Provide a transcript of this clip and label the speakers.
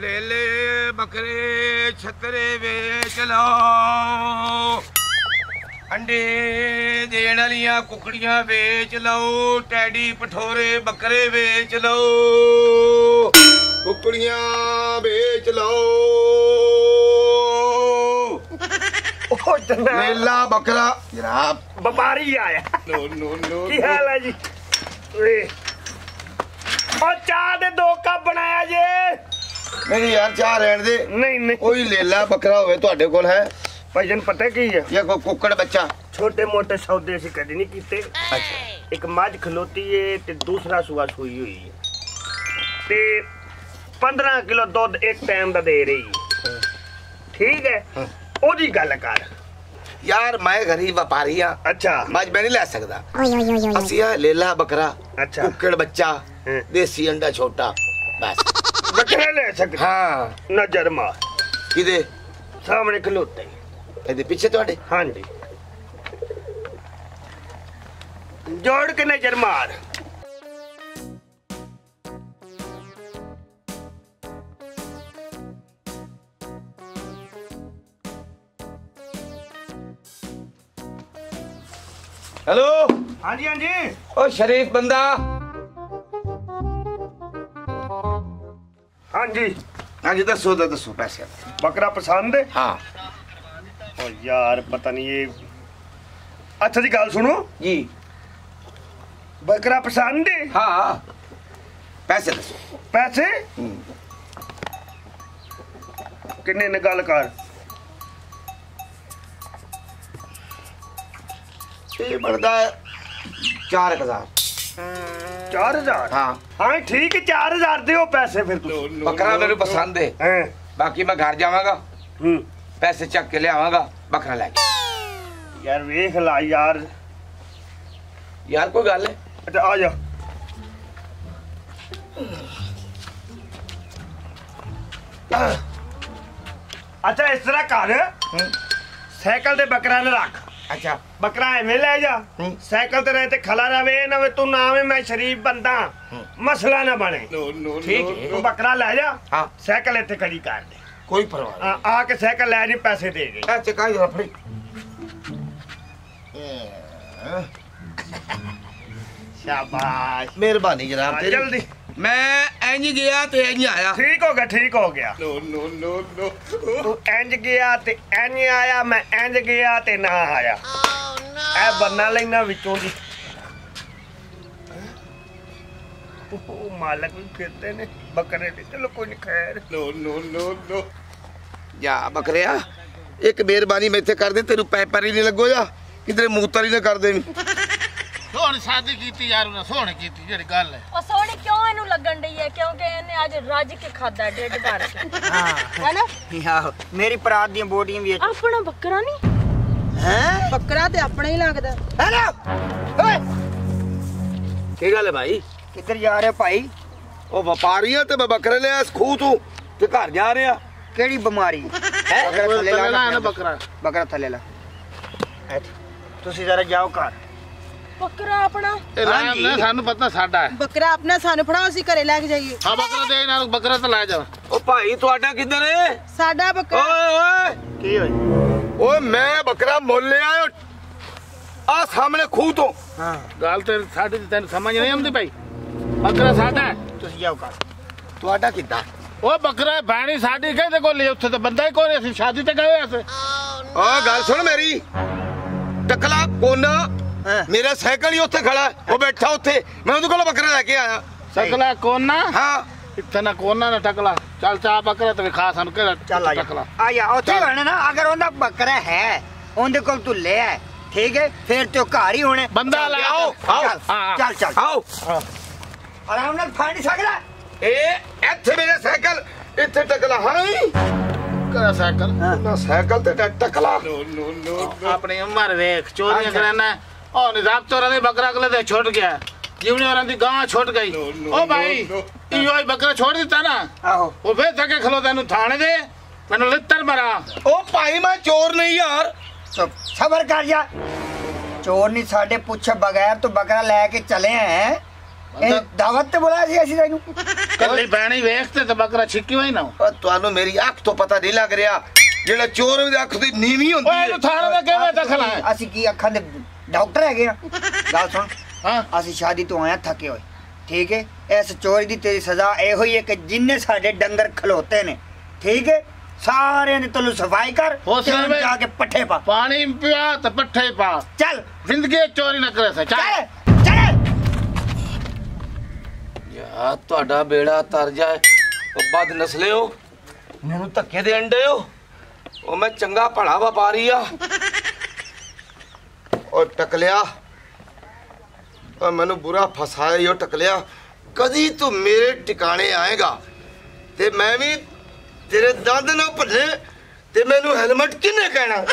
Speaker 1: ਲੈ ਲੈ ਬੱਕਰੇ ਛਤਰੇ ਵੇਚ ਲਓ। ਅੰਡੇ ਦੇਣ ਵਾਲੀਆਂ ਕੁਕੜੀਆਂ ਵੇਚ ਲਓ ਟੈਡੀ ਪਠੋਰੇ ਬੱਕਰੇ ਵੇਚ ਲਓ। ਕੁਕੜੀਆਂ ਵੇਚ ਲਓ।
Speaker 2: ਉਹ ਜਨਾਬ।
Speaker 1: ਬੱਕਰਾ। ਜਨਾਬ
Speaker 2: ਵਪਾਰੀ ਆਇਆ।
Speaker 1: ਨੋ ਨੋ ਨੋ
Speaker 2: ਕੀ ਹਾਲ ਹੈ ਜੀ? ਓਏ। ਉਹ ਚਾਹ ਦੇ ਦੋ ਕੱਪ ਬਣਾਇਆ ਜੇ।
Speaker 1: ਨਹੀਂ ਯਾਰ ਚਾਹ ਰਹਿਣ ਦੇ।
Speaker 2: ਨਹੀਂ ਨਹੀਂ।
Speaker 1: ਕੋਈ ਲੇਲਾ ਬੱਕਰਾ ਹੋਵੇ ਤੁਹਾਡੇ ਕੋਲ ਹੈ।
Speaker 2: ਭਾਈਜਨ ਪਤਾ ਕੀ ਹੈ
Speaker 1: ਜਾਂ ਕੋਈ ਕੁੱਕੜ ਬੱਚਾ।
Speaker 2: ਛੋਟੇ ਮੋਟੇ ਸੌਦੇ ਅਸੀਂ ਕਦੇ ਨਹੀਂ ਕੀਤੇ।
Speaker 1: ਅੱਛਾ।
Speaker 2: ਇੱਕ ਮੱਝ ਖਲੋਤੀ ਏ ਤੇ ਦੂਸਰਾ ਸੂਆ ਸੂਈ ਹੋਈ ਹੈ ਤੇ 15 ਕਿਲੋ ਦੁੱਧ ਇੱਕ ਟਾਈਮ ਦਾ ਦੇ ਰਹੀ ਹੈ ਠੀਕ ਹੈ। ਉਹਦੀ ਗੱਲ ਕਰ।
Speaker 1: ਯਾਰ ਮੈਂ ਗਰੀਬ ਵਪਾਰੀ ਆ।
Speaker 2: ਅੱਛਾ।
Speaker 1: ਮੱਝ ਮੈਂ ਨਹੀਂ ਲੈ ਸਕਦਾ. ਅਸੀਂ ਆ ਲੇਲਾ ਬੱਕਰਾ
Speaker 2: ਅੱਛਾ।
Speaker 1: ਕੁੱਕੜ ਬੱਚਾ। ਦੇਸੀ ਅੰਡਾ ਛੋਟਾ। ਬਸ।
Speaker 2: ਬੱਕਰਾ ਲੈ ਸਕਦੇ?
Speaker 1: ਹਾਂ।
Speaker 2: ਨਜ਼ਰ ਮਾਰ।
Speaker 1: ਕਿਦੇ
Speaker 2: ਸਾਹਮਣੇ ਖਲੋਤਾ। ਹੀ
Speaker 1: ਇਹਦੇ ਪਿੱਛੇ ਤੁਹਾਡੇ?
Speaker 2: ਹਾਂਜੀ। ਜੋੜ ਕੇ ਨਜ਼ਰ ਮਾਰ।
Speaker 1: ਹੈਲੋ?
Speaker 2: ਹਾਂਜੀ ਹਾਂਜੀ।
Speaker 1: ਓ ਸ਼ਰੀਫ ਬੰਦਾ।
Speaker 2: ਹਾਂਜੀ।
Speaker 1: ਹਾਂਜੀ ਦੱਸੋ ਤਾਂ ਦੱਸੋ ਪੈਸੇ।
Speaker 2: ਬੱਕਰਾ ਪਸੰਦ ਹੈ
Speaker 1: ਹਾਂ।
Speaker 2: ਓ ਯਾਰ ਪਤਾ ਨਹੀਂ ਇਹ ਅੱਛਾ ਜੀ ਗੱਲ ਸੁਣੋ।
Speaker 1: ਜੀ।
Speaker 2: ਬੱਕਰਾ ਪਸੰਦ ਹੈ
Speaker 1: ਹਾਂ। ਪੈਸੇ ਦੱਸੋ।
Speaker 2: ਪੈਸੇ। ਕਿੰਨੇ ਨੇ ਗੱਲ ਕਰ।
Speaker 1: ਇਹ ਬਣਦਾ 4000
Speaker 2: 4000
Speaker 1: ਹਾਂ।
Speaker 2: ਹਾਂ ਠੀਕ ਹੈ 4000 ਦਿਓ ਪੈਸੇ ਫਿਰ ਤੂੰ
Speaker 1: ਬੱਕਰਾ ਮੈਨੂੰ ਪਸੰਦ ਹੈ
Speaker 2: ਹਾਂ?
Speaker 1: ਬਾਕੀ ਮੈਂ ਘਰ ਜਾਵਾਂਗਾ।
Speaker 2: ਹੂੰ।
Speaker 1: ਪੈਸੇ ਚੱਕ ਕੇ ਲਿਆਵਾਂਗਾ ਬੱਕਰਾ ਲੈ ਕੇ।
Speaker 2: ਯਾਰ ਵੇਖ ਲਾ ਯਾਰ।
Speaker 1: ਯਾਰ ਕੋਈ ਗੱਲ ਹੈ
Speaker 2: ਅੱਛਾ ਆ ਜਾ। ਅੱਛਾ ਇਸ ਤਰ੍ਹਾਂ ਕਰ। ਸਾਈਕਲ ਤੇ ਬੱਕਰਾ ਨਾ ਰੱਖ।
Speaker 1: ਅੱਛਾ
Speaker 2: ਬੱਕਰਾ ਐਵੇਂ ਲੈ ਜਾ। ਸਾਈਕਲ ਤੇ ਰਹੇ ਤੇ ਖਲਾ ਰਵੇ ਨਾ ਵੇ ਤੂੰ ਨਾ ਵੇ ਮੈਂ ਸ਼ਰੀਫ ਬੰਦਾ। ਮਸਲਾ ਨਾ ਬਣੇ।
Speaker 1: ਠੀਕ ਹੈ।
Speaker 2: ਤੂੰ ਬੱਕਰਾ ਲੈ ਜਾ।
Speaker 1: ਹਾਂ।
Speaker 2: ਸਾਈਕਲ ਇੱਥੇ ਖੜੀ ਕਰ ਦੇ।
Speaker 1: ਕੋਈ ਪਰਵਾਹ ਨਹੀਂ।
Speaker 2: ਆ ਕੇ ਸਾਈਕਲ ਲੈ ਜੀ ਪੈਸੇ ਦੇ ਗਈ
Speaker 1: ਅੱਛਾ ਕਾਹੀ ਰਫੜੀ
Speaker 2: ਸ਼ਾਬਾਸ਼।
Speaker 1: ਮਿਹਰਬਾਨੀ ਜਨਾਬ ਤੇਰੀ।
Speaker 2: ਜਲਦੀ।
Speaker 1: ਮੈਂ ਇੰਜ ਗਿਆ ਤੇ ਇੰਜ ਆਇਆ।
Speaker 2: ਠੀਕ ਹੋ ਗਿਆ ਠੀਕ ਹੋ ਗਿਆ।
Speaker 1: ਨੋ ਨੋ ਨੋ ਨੋ
Speaker 2: ਤੂੰ ਇੰਜ ਗਿਆ ਤੇ ਇੰਜ ਆਇਆ ਮੈਂ ਇੰਜ ਗਿਆ ਤੇ ਨਾ ਆਇਆ। ਇਹ ਬੰਨਾ ਲੈਣਾ ਵਿੱਚੋਂ ਦੀ। ਉਹ ਮਾਲਕ ਵੀ ਫਿਰਦੇ ਨੇ ਬੱਕਰੇ ਦੇ ਚਲੋ ਕੋਈ ਨਹੀਂ ਖੈਰ।
Speaker 1: ਨੋ ਨੋ ਨੋ ਨੋ ਜਾ ਬੱਕਰਿਆ ਇੱਕ ਮਿਹਰਬਾਨੀ ਮੈਥੇ ਕਰ ਦੇ ਤੈਨੂੰ ਪੈ ਪੈਰੀ ਨਹੀਂ ਲੱਗੋ ਜਾ। ਕਿਧਰੇ ਮੂਤਰ ਹੀ ਨਾ ਕਰ ਦੇਵੀਂ।
Speaker 3: ਸੋਹਣੀ ਸ਼ਾਦੀ ਕੀਤੀ ਯਾਰ ਉਹਨਾਂ ਸੋਹਣੀ ਕੀਤੀ ਜਿਹੜੀ ਗੱਲ ਹੈ।
Speaker 4: ਇਹਨੂੰ ਲੱਗਣ ਡਈ ਹੈ ਕਿਉਂਕਿ ਇਹਨੇ ਅੱਜ ਰੱਜ ਕੇ ਖਾਦਾ ਡੇਢ ਭਰ ਕੇ।
Speaker 5: ਹਾਂ।
Speaker 4: ਹੈਨਾ?
Speaker 5: ਆਹੋ ਮੇਰੀ ਪਰਾਤ ਦੀਆਂ ਬੋਟੀਆਂ ਵੀ
Speaker 4: ਆਪਣਾ ਬੱਕਰਾ ਨਹੀਂ?
Speaker 5: ਹੈ?
Speaker 6: ਬੱਕਰਾ ਤੇ ਆਪਣਾ ਹੀ ਲੱਗਦਾ।
Speaker 5: ਹੈਲੋ! ਓਏ!
Speaker 1: ਕੀ ਗੱਲ ਹੈ ਭਾਈ?
Speaker 5: ਕਿੱਧਰ ਜਾ ਰਹੇ ਭਾਈ?
Speaker 1: ਉਹ ਵਪਾਰੀਆਂ ਤੇ ਮੈਂ ਬੱਕਰੇ ਲਿਆ ਇਸ ਖੂਹ ਤੋਂ। ਤੇ ਘਰ ਜਾ ਰਿਹਾ।
Speaker 5: ਕਿਹੜੀ ਬਿਮਾਰੀ? ਹੈ? ਬੱਕਰਾ ਥੱਲੇ ਲਾ
Speaker 3: ਬੱਕਰਾ।
Speaker 5: ਬੱਕਰਾ ਥੱਲੇ ਲਾ। ਤੁਸੀਂ ਜ਼ਰਾ ਜਾਓ ਘਰ।
Speaker 4: ਬੱਕਰਾ ਆਪਣਾ?
Speaker 3: ਇਹ ਲੈ ਨਾ ਸਾਨੂੰ ਪਤਾ ਸਾਡਾ ਹੈ।
Speaker 6: ਬੱਕਰਾ ਆਪਣਾ ਸਾਨੂੰ ਫੜਾਓ ਅਸੀਂ ਘਰੇ ਲੈ ਕੇ ਜਾਈਏ।
Speaker 3: ਹਾਂ ਬੱਕਰਾ ਦੇ ਨਾਲ ਬੱਕਰਾ ਤਾਂ ਲੈ ਜਾ
Speaker 1: ਉਹ ਭਾਈ ਤੁਹਾਡਾ ਕਿੱਧਰ ਹੈ
Speaker 6: ਸਾਡਾ ਬੱਕਰਾ।
Speaker 1: ਓਏ ਓਏ।
Speaker 2: ਕੀ ਹੋਇਆ?
Speaker 1: ਓਏ ਮੈਂ ਬੱਕਰਾ ਮੁੱਲ ਲਿਆ ਆ ਸਾਹਮਣੇ ਖੂਹ ਤੋਂ।
Speaker 5: ਹਾਂ।
Speaker 3: ਗੱਲ ਤੇ ਸਾਡੀ ਤੇ ਤੈਨੂੰ ਸਮਝ ਨਹੀਂ ਆਉਂਦੀ ਭਾਈ। ਬੱਕਰਾ ਸਾਡਾ
Speaker 5: ਤੁਸੀਂ ਜਾਓ ਘਰ।
Speaker 1: ਤੁਹਾਡਾ ਕਿੱਦਾਂ?
Speaker 3: ਉਹ ਬੱਕਰਾ ਭੈਣੀ ਸਾਡੀ ਕਹਿੰਦੇ ਕੋਲ ਉੱਥੇ ਤਾਂ ਬੰਦਾ ਹੀ ਕੋਈ ਅਸੀਂ ਸ਼ਾਦੀ ਤੇ ਗਏ ਅਸੀਂ
Speaker 1: ਓ ਗੱਲ ਸੁਣ ਮੇਰੀ। ਟਕਲਾ ਕੋਨਾ। ਮੇਰਾ ਸਾਈਕਲ ਹੀ ਉੱਥੇ ਖੜਾ ਹੈ। ਉਹ ਬੈਠਾ ਉੱਥੇ। ਮੈਂ ਉਹਦੇ ਕੋਲ ਬੱਕਰਾ ਲੈ ਕੇ ਆਇਆ।
Speaker 3: ਸਕਲਾ ਕੋਨਾ?
Speaker 1: ਹਾਂ।
Speaker 3: ਇੱਥੇ ਨਾ ਕੋਨਾ ਨਾ ਟਕਲਾ। ਚੱਲ ਚਾ ਬੱਕਰਾ ਤੇ ਵਿਖਾ ਸਾਨੂੰ ਕਿਹੜਾ
Speaker 5: ਚੱਲ ਆ
Speaker 3: ਟਕਲਾ।
Speaker 5: ਆ ਜਾ ਉੱਥੇ। ਹੋਣਾ ਨਾ। ਅਗਰ ਉਹਦਾ ਬੱਕਰਾ ਹੈ ਉਹਦੇ ਕੋਲ ਤੂੰ ਲੈ ਆ। ਠੀਕ ਹੈ? ਫਿਰ ਤੇ ਘਰ ਹੀ ਹੋਣੇ।
Speaker 3: ਬੰਦਾ ਲੈ
Speaker 1: ਆਓ, ਆਓ।
Speaker 5: ਚੱਲ,
Speaker 3: ਹਾਂ।
Speaker 5: ਚੱਲ ਚੱਲ।
Speaker 1: ਆਓ।
Speaker 5: ਆਰਾਮ ਨਾਲ ਫੜ ਨਹੀਂ ਸਕਦਾ।
Speaker 1: ਇਹ ਇੱਥੇ ਮੇਰੇ ਸਾਈਕਲ ਇੱਥੇ ਟਕਲਾ ਹਾਂ
Speaker 3: ਕਿਹੜਾ ਸਾਈਕਲ?
Speaker 1: ਨਾ ਸਾਈਕਲ ਤੇ ਟਕਲਾ।
Speaker 3: ਆਪਣੀ ਉਮਰ ਵੇਖ ਚੋਰੀਆਂ ਕਰਨਾ। ਉਹ ਨਿਜ਼ਾਮ ਚੋਰਾਂ ਦੇ ਬੱਕਰਾ ਅਗਲੇ ਦੇ ਛੁੱਟ ਗਿਆ। ਜਿਵਨੇ ਉਹਨਾਂ ਦੀ ਗਾਂ ਛੁੱਟ ਗਈ। ਉਹ ਭਾਈ ਇਹੋ ਹੀ ਬੱਕਰਾ ਛੋੜ ਦਿੱਤਾ ਨਾ।
Speaker 5: ਆਹੋ।
Speaker 3: ਉਹ ਫੇਰ ਥੱਕੇ ਖਲੋ ਤੈਨੂੰ ਥਾਣੇ ਦੇ। ਮੈਨੂੰ ਲਿੱਤਰ ਮਰਾ।
Speaker 1: ਉਹ ਭਾਈ ਮੈਂ ਚੋਰ ਨਹੀਂ ਯਾਰ।
Speaker 5: ਸਬਰ ਕਰ ਜਾ ਚੋਰ ਨਹੀਂ ਸਾਡੇ ਪੁੱਛੇ ਬਗੈਰ ਤੂੰ ਬੱਕਰਾ ਲੈ ਕੇ ਚਲੇ ਹੈ ਇਹ ਦਾਵਤ ਤੇ ਬੁਲਾਇਆ ਸੀ ਅਸੀਂ ਤੈਨੂੰ।
Speaker 3: ਕੱਲੀ ਬੈਣੀ ਵੇਖ ਤੇ ਤਾਂ ਬੱਕਰਾ ਛਿੱਕੀ ਹੋਈ ਨਾ।
Speaker 1: ਉਹ ਤੁਹਾਨੂੰ ਮੇਰੀ ਅੱਖ ਤੋਂ ਪਤਾ ਨਹੀਂ ਲੱਗ ਰਿਹਾ। ਜਿਹੜਾ ਚੋਰ ਦੀ ਅੱਖ ਦੀ ਨੀਵੀਂ ਹੁੰਦੀ
Speaker 3: ਓਏ
Speaker 1: ਹੈ।
Speaker 3: ਇਹਨੂੰ ਥਾਣੇ ਦਾ ਕਿਵੇਂ ਦਖਲ ਹੈ
Speaker 5: ਅਸੀਂ ਕੀ ਅੱਖਾਂ ਦੇ ਡਾਕਟਰ ਹੈਗੇ ਆ। ਗੱਲ ਸੁਣ।
Speaker 3: ਹਾਂ।
Speaker 5: ਅਸੀਂ ਸ਼ਾਦੀ ਤੋਂ ਆਇਆ ਥੱਕੇ ਹੋਏ। ਠੀਕ ਹੈ ਇਸ ਚੋਰੀ ਦੀ ਤੇਰੀ ਸਜ਼ਾ ਇਹੋ ਹੀ ਹੈ ਕਿ ਜਿੰਨੇ ਸਾਡੇ ਡੰਗਰ ਖਲੋਤੇ ਨੇ। ਠੀਕ ਹੈ ਸਾਰਿਆਂ ਦੀ ਤੈਨੂੰ ਸਫ਼ਾਈ ਕਰ
Speaker 3: ਹੋ ਸਕਦਾ
Speaker 5: ਜਾ ਕੇ ਪੱਠੇ ਪਾ।
Speaker 3: ਪਾਣੀ ਪਿਆ ਤੇ ਪੱਠੇ ਪਾ।
Speaker 5: ਚੱਲ।
Speaker 3: ਜ਼ਿੰਦਗੀ ਚੋਰੀ ਨਾ ਕਰੇ ਸਾ
Speaker 5: ਚੱਲ।
Speaker 1: ਯਾ ਤੁਹਾਡਾ ਬੇੜਾ ਤਰ ਜਾਏ। ਉਹ ਬਦ ਨਸਲਿਓ ਮੈਨੂੰ ਧੱਕੇ ਦੇ ਅੰਡੇ ਹੋ। ਉਹ ਮੈਂ ਚੰਗਾ ਭਲਾ ਵਪਾਰੀ ਆ। ਉਹ ਟਕਲਿਆ। ਉਹ ਮੈਨੂੰ ਬੁਰਾ ਫਸਾਇਆ ਈ, ਉਹ ਟਕਲਿਆ। ਕਦੀ ਤੂੰ ਮੇਰੇ ਟਿਕਾਣੇ ਆਏਗਾ ਤੇ ਮੈਂ ਵੀ ਤੇਰੇ ਦੰਦ ਨਾ ਭੰਨੇ ਤੇ ਮੈਨੂੰ ਹੈਲਮਟ ਕਿੰਨੇ ਕਹਿਣਾ?